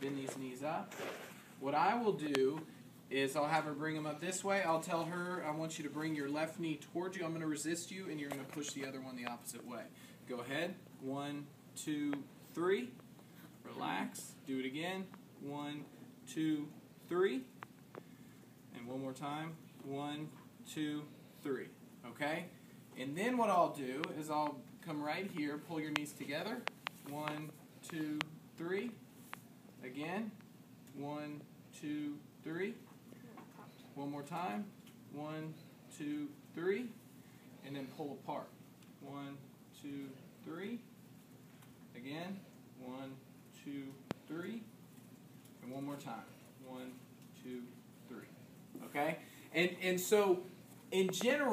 Bend these knees up. What I will do is I'll have her bring them up this way. I'll tell her I want you to bring your left knee towards you. I'm going to resist you, and you're going to push the other one the opposite way. Go ahead. One, two, three. Relax. Do it again. One, two, three. And one more time. One, two, three. Okay? And then what I'll do is I'll come right here, pull your knees together. One, two, three. Again. One, two, three. One more time. One, two, three. And then pull apart. One, two, three. Again. One, two, three. And one more time. One, two, three. Okay? And and so in general